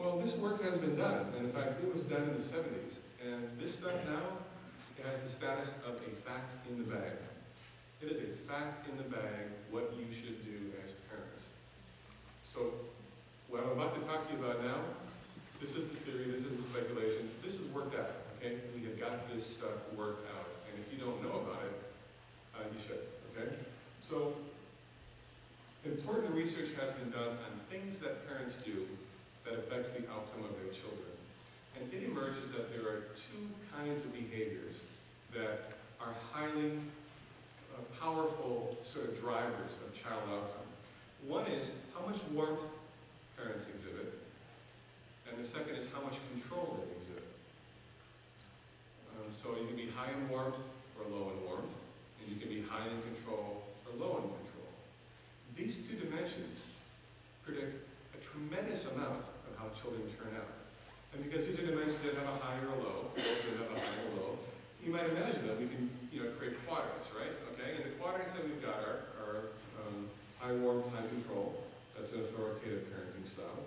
Well, this work has been done, and in fact, it was done in the 70s. And this stuff now has the status of a fact in the bag. It is a fact in the bag what you should do as parents. So, what I'm about to talk to you about now, this is the theory, this is the speculation, this is worked out, okay? We have got this stuff worked out, and if you don't know about it, uh, you should, okay? So, important research has been done on things that parents do affects the outcome of their children. And it emerges that there are two kinds of behaviors that are highly uh, powerful sort of drivers of child outcome. One is how much warmth parents exhibit, and the second is how much control they exhibit. Um, so you can be high in warmth or low in warmth, and you can be high in control or low in control. These two dimensions predict a tremendous amount of how children turn out. And because these are dimensions that have a high or a low, both have a high or a low, you might imagine that we can you know, create quadrants, right? Okay, and the quadrants that we've got are, are um, high warmth, high control, that's an authoritative parenting style.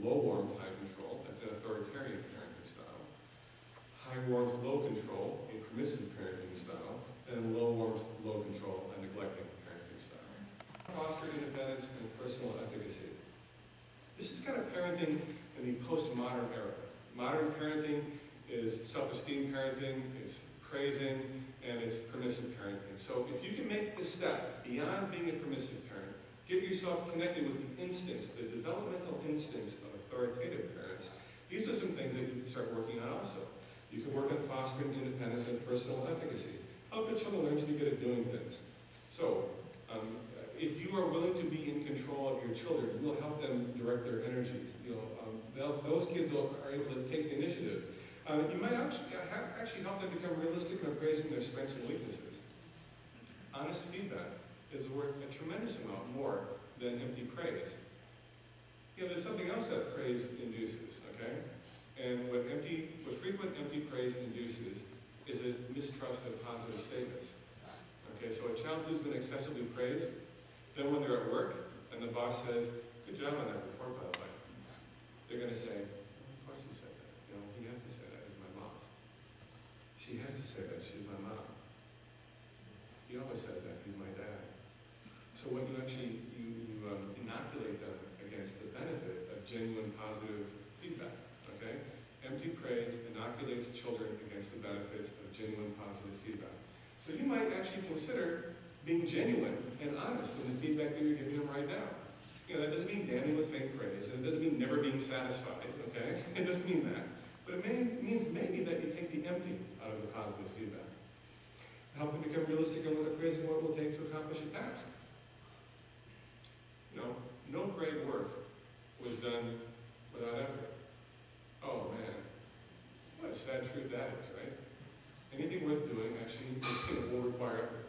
Low warmth, high control, that's an authoritarian parenting style. High warmth, low control, a permissive parenting style. And low warmth, low control, a neglecting parenting style. Foster independence and personal efficacy. This is kind of parenting in the postmodern era. Modern parenting is self-esteem parenting, it's praising, and it's permissive parenting. So if you can make this step beyond being a permissive parent, get yourself connected with the instincts, the developmental instincts of authoritative parents, these are some things that you can start working on also. You can work on fostering independence and personal efficacy. Help your children learn to be good at doing things. So, um, if you are willing to be in control of your children, you will help them direct their energies. Those kids are able to take the initiative uh, you might actually, actually help them become realistic in appraising their strengths and weaknesses. Honest feedback is worth a tremendous amount more than empty praise. You know, there's something else that praise induces, okay? And what empty, what frequent empty praise induces is a mistrust of positive statements. Okay, so a child who's been excessively praised, then when they're at work and the boss says, good job on that report, by the way, they're going to say, of course he says that. You know, he has to say that. He's my boss. She has to say that. She's my mom. He always says that. He's my dad. So when you actually you, you um, inoculate them against the benefit of genuine positive feedback, okay? Empty praise inoculates children against the benefits of genuine positive feedback. So you might actually consider being genuine and honest in the feedback that you're giving them right now. You know, that doesn't mean damning with faint praise, and it doesn't mean never being satisfied, okay? It doesn't mean that. But it may, means maybe that you take the empty out of the positive feedback. Help them become realistic in what appraising what it will take to accomplish a task. You know, no great work was done without effort. Oh man, what a sad truth that is, right? Anything worth doing actually will require effort.